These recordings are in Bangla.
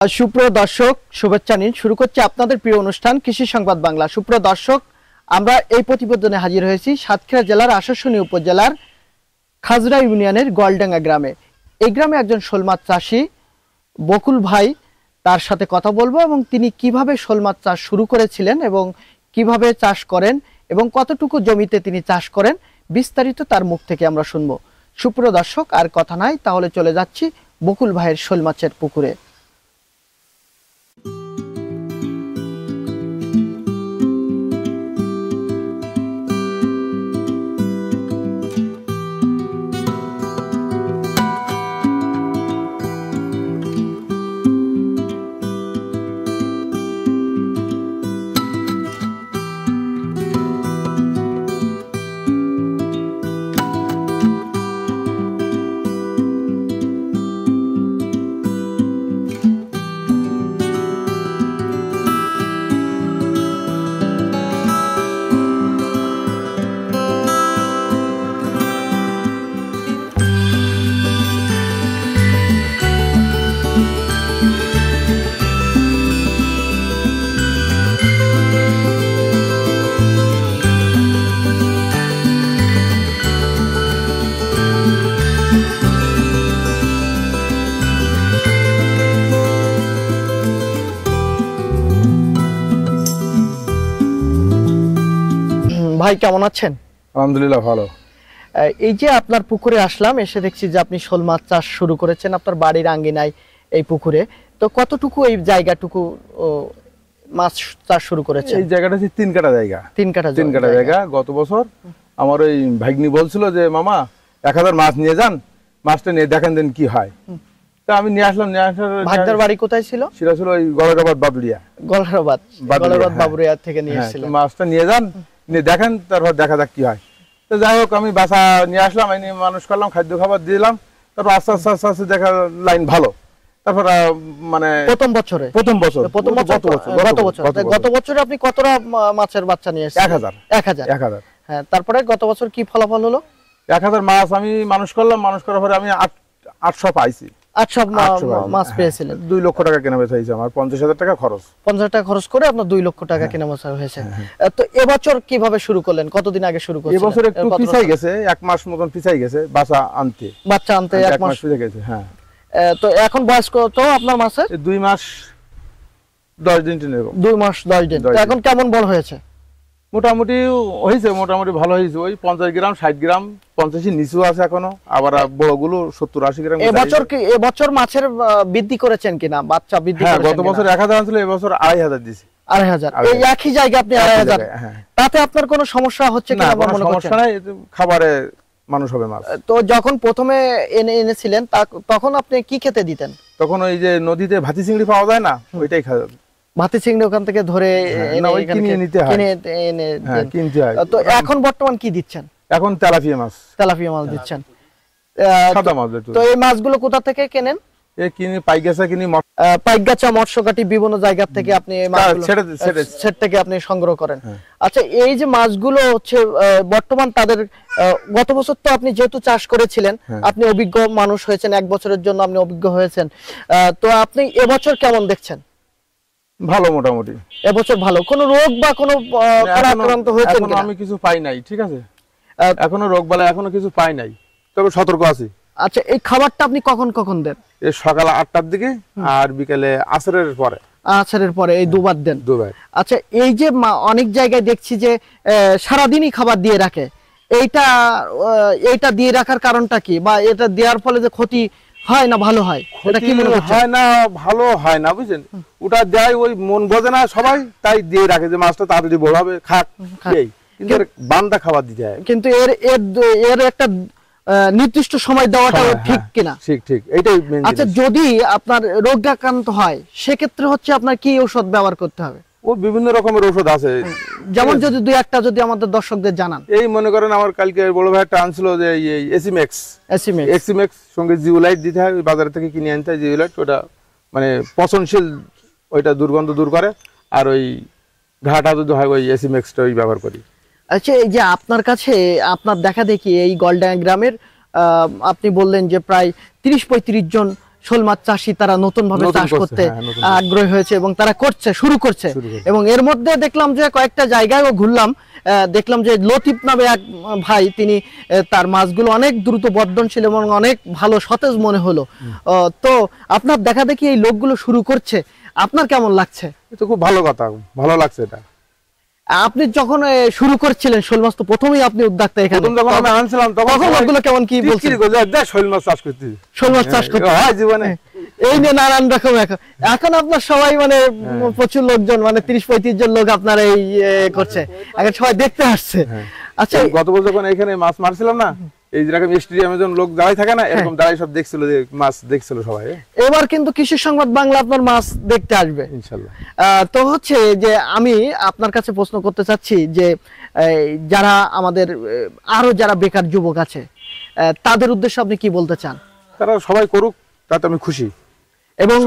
সুপ্রিয় দর্শক, শুভেচ্ছা নিন। শুরু করছে আপনাদের প্রিয় অনুষ্ঠান, কৃষি সংবাদ বাংলা। সুপ্রিয় দর্শক, আমরা এই প্রতিবেদনে হাজির হয়েছি সাতক্ষীরা জেলার আশাশুনি উপজেলার খাজরা ইউনিয়নের গোয়ালডাঙ্গা গ্রামে। এই গ্রামে একজন শোল মাছ চাষি, বকুল ভাই, তার সাথে কথা বলব এবং তিনি কীভাবে শোল মাছ চাষ শুরু করেছিলেন এবং কীভাবে চাষ করেন এবং কতটুকু জমিতে তিনি চাষ করেন, বিস্তারিত তার মুখ থেকে আমরা শুনব। সুপ্রিয় দর্শক, আর কথা নাই, তাহলে চলে যাচ্ছি বকুল ভাইয়ের শোল মাছের পুকুরে। ভাই কেমন আছেন? আলহামদুলিল্লাহ ভালো। এই যে আপনার পুকুরে আসলাম এসে দেখছি যে আপনি শোল মাছ চাষ শুরু করেছেন আপনার বাড়ির আঙ্গিনায় এই পুকুরে। তো কতটুকু এই জায়গাটুকু মাছ চাষ শুরু করেছেন? এই জায়গাটা হচ্ছে তিন কাটা জায়গা। তিন কাঠা তিন কাটা জায়গা। গত বছর আমার ওই ভাগ্নি বলছিল যে মামা এক হাজার মাছ নিয়ে যান মাছটা নিয়ে দেখেন দেন কি হয়। তা আমি নিয়ে আসলাম নিয়ে আসার ভাগদার বাড়ি কোথায় ছিল? সেটা ছিল ওই গড়াগাবাদ বাবলিয়া। গলহারাবাদ বাদুড়িয়া, গলহারাবাদ হ্যাঁ। বাবুরিয়া থেকে নিয়ে হ্যাঁ, এসেছিলেন। তো মাছটা নিয়ে যান দেখেন তারপর দেখা যাক কি হয়। তো যাই হোক আমি বাসা নিয়ে আসলাম এনে মানুষ করলাম খাদ্য খাবার দিলাম তারপর আস্তে আস্তে আস্তে আস্তে দেখা লাইন ভালো। তারপর মানে প্রথম বছরে? প্রথম বছর। প্রথম বছর গত বছর গত বছর আপনি কতটা মাছের বাচ্চা নিয়ে এসেছেন? এক হাজার। এক হাজার। এক হাজার। হ্যাঁ তারপরে গত বছর কি ফলাফল হলো? এক হাজার মাছ আমি মানুষ করলাম মানুষ করার পরে আমি আট আটশো পাইছি। আটশো। মাছ হ্যাঁ, পেয়েছিলেন। দুই লক্ষ টাকা কেনা বেচা হয়েছে আমার। পঞ্চাশ হাজার টাকা খরচ। পঞ্চাশ টাকা খরচ করে আপনার দুই লক্ষ টাকা কেনা বেচা হয়েছে। তো এবছর কীভাবে শুরু করলেন? কতদিন আগে শুরু করলেন এবছর একটু পিছাই গেছে এক মাস মতন পিছাই গেছে বাসা আনতে। বাচ্চা আনতে এক মাস মাস। পিছিয়ে গেছে হ্যাঁ। তো এখন বয়স কত আপনার এই দুই মাস দশ দিন দুই মাস দশ দিন। এখন কেমন বড় হয়েছে? মোটামুটি হয়েছে মোটামুটি ভালো হয়েছে। ওই পঞ্চাশ গ্রাম ষাট গ্রাম পঞ্চাশের নিচু আছে এখনও। আবার বড়গুলো সত্তর আশি গ্রাম এবছর কি এবছর মাছের বৃদ্ধি করেছেন কিনা? বাচ্চা বৃদ্ধি হ্যাঁ গত বছর এক হাজার আনছিল এবছর আড়াই হাজার দিছি আড়াই হাজার। এই একই জায়গায় আপনি আড়াই হাজার। হ্যাঁ। তাতে আপনার কোনো সমস্যা হচ্ছে কিনা মনে সমস্যা নাই খাবারে মানুষ হবে মাছ। তো যখন প্রথমে এনে এনেছিলেন তখন আপনি কি খেতে দিতেন? তখন ওই যে নদীতে ভাতি চিংড়ি পাওয়া যায় না ওইটাই খাওয়া ভাতি চিংড়ি ওখান থেকে ধরে হ্যাঁ, কিনে নিতে হয়। এনে হ্যাঁ কিনতে হয়। তো এখন বর্তমান কি দিচ্ছেন? এখন তেলাপিয়া মাছ। তেলাপিয়া মাছ দিচ্ছেন। সাদা মাছ একটু। তো এই মাছগুলো কোথা থেকে কেনেন? কিনি কিনি মট- মৎস্যকাটি বিভিন্ন জায়গা থেকে আপনি। সেট থেকে আপনি সংগ্রহ করেন। হ্যাঁ। আচ্ছা এই যে মাছগুলো হচ্ছে বর্তমান তাদের গত বছর তো আপনি যেহেতু চাষ করেছিলেন হ্যাঁ। আপনি অভিজ্ঞ মানুষ হয়েছেন এক বছরের জন্য আপনি অভিজ্ঞ হয়েছেন। আহ, তো আপনি এবছর কেমন দেখছেন? ভালো মোটামুটি। এবছর ভালো। কোনো রোগ বা কোনো আক্রান্ত এখনও কিনা? আমি কিছু পাই নাই ঠিক আছে? এখনও রোগ বালা এখনও কিছু পাই নাই তবে সতর্ক আছি। আচ্ছা এই খাবারটা আপনি কখন কখন দেন? এই সকাল আটটার দিকে আর বিকেলে আসরের পরে। আছাড়ের পরে এই দুবার দেন। দুবার। আচ্ছা এই যে অনেক জায়গায় দেখছি যে আহ, সারাদিনই খাবার দিয়ে রাখে। এইটা এইটা দিয়ে রাখার কারণটা কি? বা এটা দেওয়ার ফলে যে ক্ষতি হয় না ভালো হয়? এটা কি মনে হচ্ছে হয় না ভালো হয় না বুঝছেন? ওটা দেয় ওই মন বোঝে না সবাই তাই দিয়ে রাখে যে মাছটা তাড়াতাড়ি বড় হবে খাক। এই কিন্তু বান্দা খাবার দিতে হয় কিন্তু এর এর এর একটা নির্দিষ্ট সময় দেওয়াটা ঠিক হ্যাঁ, কিনা? ঠিক ঠিক এটাই আচ্ছা যদি আপনার রোগাক্রান্ত হয় সেক্ষেত্রে হচ্ছে আপনার কি ঔষধ ব্যবহার করতে হবে? ও বিভিন্ন রকমের ওষুধ আছে। যেমন যদি দুই একটা যদি আমাদের দর্শকদের জানান। এই মনে করেন আমার কালকে বড় ভাই একটা আনছিল যে এই এসিমেক্স এসিমেক্স এক্সিমেক্স সঙ্গে জিওলাইট দিতে হয় বাজার থেকে কিনে আনতে হয় জিওলাইট ওটা মানে পচনশীল ওইটা দুর্গন্ধ দূর করে। আর ওই ঘাটা যদি হয় ওই এসিমেক্সটা ওই ব্যবহার করি। আচ্ছা এই যে আপনার কাছে আপনার দেখা দেখি এই গলডাঙ্গা গ্রামের আপনি বললেন যে প্রায় তিরিশ পঁয়ত্রিশ জন শোল মাছ চাষি তারা নতুন ভাবে চাষ করতে হ্যাঁ। আগ্রহী হয়েছে এবং তারা করছে শুরু করছে। এবং এর মধ্যে দেখলাম যে কয়েকটা জায়গায়ও ঘুরলাম দেখলাম যে লতিফ নামে এক ভাই তিনি তার মাছগুলো অনেক দ্রুত বর্ধনশীল এবং অনেক ভালো সতেজ মনে হলো। তো আপনার দেখা দেখি এই লোকগুলো শুরু করছে আপনার কেমন লাগছে? এটা খুব ভালো কথা ভালো লাগছে এটা। আপনি যখন শুরু করছিলেন শোল মাছ তো প্রথমেই আপনি উদ্যোক্তা এখানে। যখন আমি আনছিলাম তখন তখন কেমন কি শৈল মাছ চাষ করতে। শোল মাছ চাষ করতে? হয় জীবনে। এই নিয়ে নানান রকম এখন এখন আপনার সবাই মানে প্রচুর লোকজন মানে তিরিশ পঁয়ত্রিশ জন লোক আপনার এই করছে। এখন সবাই দেখতে আসছে। আচ্ছা গত বছর যখন এখানে মাছ মারছিলাম না এই যেরকম স্টেডিয়ামে যখন লোক থাকে না এরকম দাঁড়াই সব দেখছিল যে মাছ দেখছিল সবাই এবার কিন্তু কৃষি সংবাদ বাংলা আপনার মাছ দেখতে আসবে। তো হচ্ছে যে আমি আপনার কাছে প্রশ্ন করতে চাচ্ছি যে যারা আমাদের আরও যারা বেকার যুবক আছে তাদের উদ্দেশ্যে আপনি কি বলতে চান? তারা সবাই করুক তাতে আমি খুশি। এবং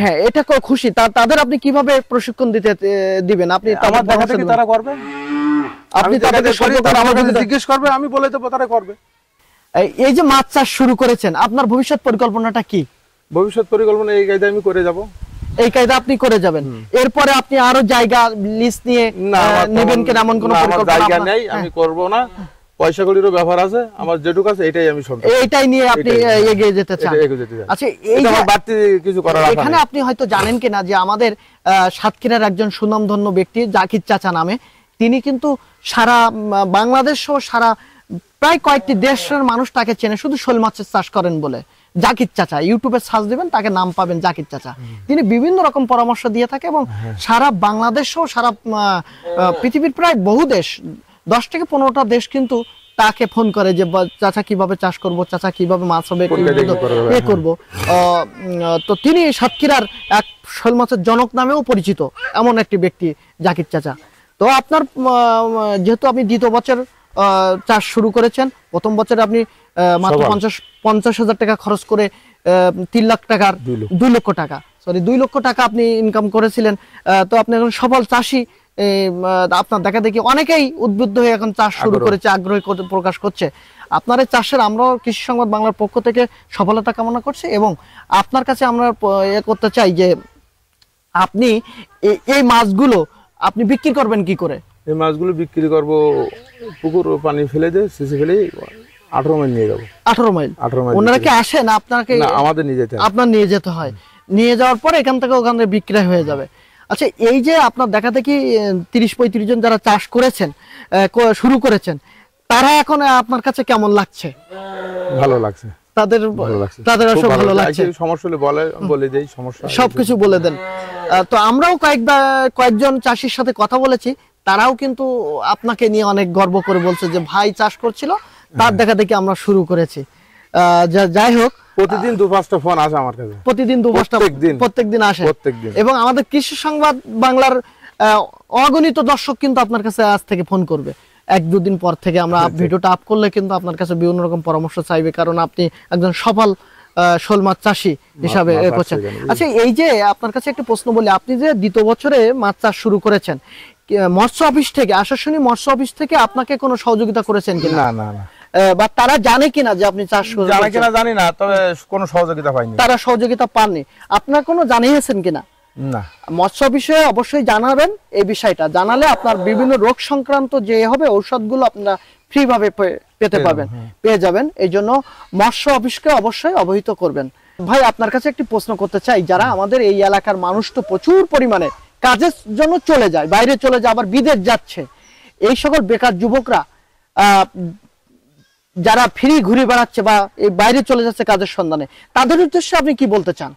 হ্যাঁ এটা খুশি। তাদের আপনি কীভাবে প্রশিক্ষণ দিতে দিবেন? আপনি আমার দেখা থেকে তারা করবে। আপনি তাদেরকে জিজ্ঞেস করবে আমি বলে দেবো তারা করবে। এই- যে মাছ চাষ শুরু করেছেন আপনার ভবিষ্যৎ পরিকল্পনাটা কি? ভবিষ্যৎ পরিকল্পনা এই কাজে আমি করে যাব। এই কায়দা আপনি করে যাবেন। এরপরে আপনি আরও জায়গা লিস্ট নিয়ে না নেবেন কিনা এমন কোনো না, আমার পরিকল্পনা জায়গা নেই আমি করব না। পয়সা কড়িরও ব্যাপার আছে আমার যেটুকু আছে এটাই আমি সন্তুষ্ট এইটাই নিয়ে আপনি এগিয়ে যেতে চান। আচ্ছা এই বাড়তি কিছু করার আশা এখানে আপনি হয়তো জানেন কিনা যে আমাদের সাতক্ষীরার একজন সুনামধন্য ব্যক্তি জাকির চাচা নামে। তিনি কিন্তু সারা বাংলাদেশ সহ সারা প্রায় কয়েকটি দেশের মানুষ তাকে চেনে শুধু শোল মাছের চাষ করেন বলে। জাকির চাচা ইউটিউবে সার্চ দিবেন তাকে নাম পাবেন জাকির চাচা। তিনি বিভিন্ন রকম পরামর্শ দিয়ে থাকে এবং সারা বাংলাদেশ সহ সারা পৃথিবীর প্রায় বহু দেশ দশ থেকে পনেরোটা দেশ কিন্তু তাকে ফোন করে যে চাচা কীভাবে চাষ করব চাচা কীভাবে মাছ হবে এ করব। আহ, তো তিনি সাতক্ষীরার এক শোল মাছের জনক নামেও পরিচিত এমন একটি ব্যক্তি জাকির চাচা। তো আপনার যেহেতু আপনি দ্বিতীয় বছর চাষ শুরু করেছেন। প্রথম বছরে আপনি মাত্র পঞ্চাশ পঞ্চাশ হাজার টাকা খরচ করে তিন লাখ টাকার দুই লক্ষ। টাকা সরি দুই লক্ষ টাকা আপনি ইনকাম করেছিলেন। তো আপনি এখন সফল চাষি আপনার দেখা দেখি অনেকেই উদ্বুদ্ধ হয়ে এখন চাষ শুরু করেছে আগ্রহ প্রকাশ করছে। আপনার এই চাষের আমরাও কৃষি সংবাদ বাংলার পক্ষ থেকে সফলতা কামনা করছি এবং আপনার কাছে আমরা এ করতে চাই যে আপনি এই মাছগুলো আপনি বিক্রি করবেন কি করে? এই মাছগুলো বিক্রি করব পুকুর পানি ফেলে দিয়ে সিসি ফেলে আঠারো মাইল নিয়ে যাব। আঠারো মাইল? আঠারো মাইল ওনারা কি আসেন? আপনাকে আমাদের নিয়ে যেতে আপনার নিয়ে যেতে হয়। নিয়ে যাওয়ার পরে এখান থেকে ওখান থেকে বিক্রয় হয়ে যাবে। আচ্ছা এই যে আপনার দেখা দেখি তিরিশ পঁয়ত্রিশ জন যারা চাষ করেছেন শুরু করেছেন তারা এখন আপনার কাছে কেমন লাগছে? ভালো লাগছে। তাদের তাদের সব ভালো লাগছে। লাগছে। সমস্যা হলে বলে বলে দেই সমস্যা সবকিছু বলে দেন। তো আমরাও কয়েকবার কয়েকজন চাষির সাথে কথা বলেছি। তারাও কিন্তু আপনাকে নিয়ে অনেক গর্ব করে বলছে যে ভাই চাষ করছিল তার দেখা দেখি আমরা শুরু করেছি। যাই হোক প্রতিদিন দু পাঁচটা ফোন আসে আমার কাছে। প্রতিদিন দু পাঁচটা প্রত্যেকদিন। আসে। প্রত্যেকদিন। এবং আমাদের কৃষি সংবাদ বাংলার অগণিত দর্শক কিন্তু আপনার কাছে আজ থেকে ফোন করবে। এক দুদিন পর থেকে আমরা ভিডিওটা আপ করলে কিন্তু আপনার কাছে বিভিন্ন রকম পরামর্শ চাইবে কারণ আপনি একজন সফল আহ, শোল মাছ চাষি হিসাবে করছেন। আচ্ছা এই যে আপনার কাছে একটা প্রশ্ন বলি আপনি যে দ্বিতীয় বছরে মাছ চাষ শুরু করেছেন মৎস্য অফিস থেকে আশাশুনি মৎস্য অফিস থেকে আপনাকে কোনো সহযোগিতা করেছেন কিনা? না না না। বা তারা জানে কিনা যে আপনি চাষ শুরু জানা? কিনা জানি না তবে কোনো সহযোগিতা পাইনি। তারা সহযোগিতা পাননি। আপনার কোনো জানিয়েছেন কিনা? না। মৎস্য বিষয়ে অবশ্যই জানাবেন এই বিষয়টা। জানালে আপনার বিভিন্ন রোগ সংক্রান্ত যে হবে ঔষধগুলো আপনারা ফ্রি ভাবে পেতে পাবেন হ্যাঁ। পেয়ে যাবেন। এই জন্য মৎস্য অফিসকে অবশ্যই অবহিত করবেন। ভাই আপনার কাছে একটি প্রশ্ন করতে চাই। যারা আমাদের এই এলাকার মানুষ তো প্রচুর পরিমাণে কাজের জন্য চলে যায় বাইরে চলে যায় আবার বিদেশ যাচ্ছে। এই সকল বেকার যুবকরা যারা ফ্রি ঘুরে বেড়াচ্ছে বা এই বাইরে চলে যাচ্ছে কাজের সন্ধানে তাদের উদ্দেশ্যে আপনি কি বলতে চান?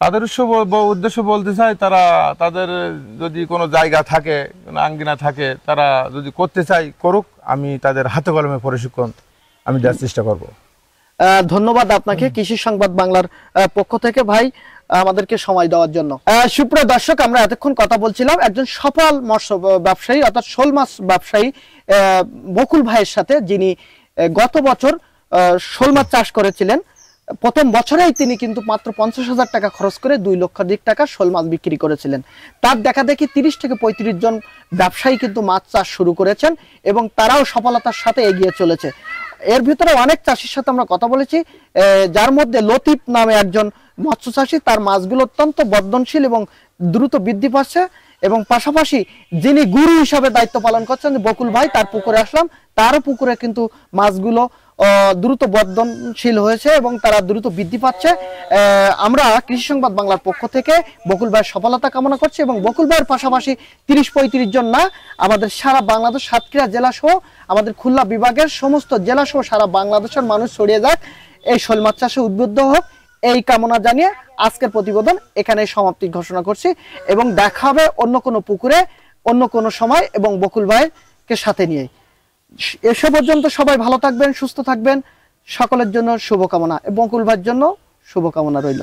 তাদের উদ্দেশ্য বল- উদ্দেশ্য বলতে চাই তারা তাদের যদি কোনো জায়গা থাকে কোনো আঙ্গিনা থাকে তারা যদি করতে চাই করুক আমি তাদের হাতে কলমে প্রশিক্ষণ আমি দেওয়ার চেষ্টা করব। আহ, ধন্যবাদ আপনাকে। কৃষি সংবাদ বাংলার পক্ষ থেকে ভাই আমাদেরকে সময় দেওয়ার জন্য। সুপ্রিয় দর্শক, আমরা এতক্ষণ কথা বলছিলাম একজন সফল মৎস্য ব্যবসায়ী, অর্থাৎ শোল মাছ ব্যবসায়ী বকুল ভাইয়ের সাথে, যিনি গত বছর শোল মাছ চাষ করেছিলেন। প্রথম বছরেই তিনি কিন্তু মাত্র পঞ্চাশ হাজার টাকা খরচ করে দুই লক্ষাধিক টাকা শোল মাছ বিক্রি করেছিলেন। তার দেখা দেখি তিরিশ থেকে পঁয়ত্রিশ জন ব্যবসায়ী কিন্তু মাছ চাষ শুরু করেছেন এবং তারাও সফলতার সাথে এগিয়ে চলেছে। এর ভিতরে অনেক চাষির সাথে আমরা কথা বলেছি যার মধ্যে লতিফ নামে একজন মৎস্য চাষি তার মাছগুলো অত্যন্ত বর্ধনশীল এবং দ্রুত বৃদ্ধি পাচ্ছে এবং পাশাপাশি যিনি গুরু হিসাবে দায়িত্ব পালন করছেন বকুল ভাই, তার পুকুরে আসলাম, তারও পুকুরে কিন্তু মাছগুলো দ্রুত বর্ধনশীল হয়েছে এবং তারা দ্রুত বৃদ্ধি পাচ্ছে। আমরা কৃষি সংবাদ বাংলার পক্ষ থেকে বকুল ভাইয়ের সফলতা কামনা করছি এবং বকুল ভাইয়ের পাশাপাশি তিরিশ পঁয়ত্রিশ জন না, আমাদের সারা বাংলাদেশ সাতক্ষীরা জেলা সহ আমাদের খুলনা বিভাগের সমস্ত জেলা সহ সারা বাংলাদেশের মানুষ ছড়িয়ে যাক। এই শোল মাছ চাষে উদ্বুদ্ধ হোক। এই কামনা জানিয়ে আজকের প্রতিবেদন এখানে সমাপ্তি ঘোষণা করছি এবং দেখা হবে অন্য কোনো পুকুরে, অন্য কোনো সময় এবং বকুল ভাইকে সাথে নিয়ে। এসে পর্যন্ত সবাই ভালো থাকবেন, সুস্থ থাকবেন। সকলের জন্য শুভকামনা বকুল ভাইয়ের জন্য শুভকামনা রইল।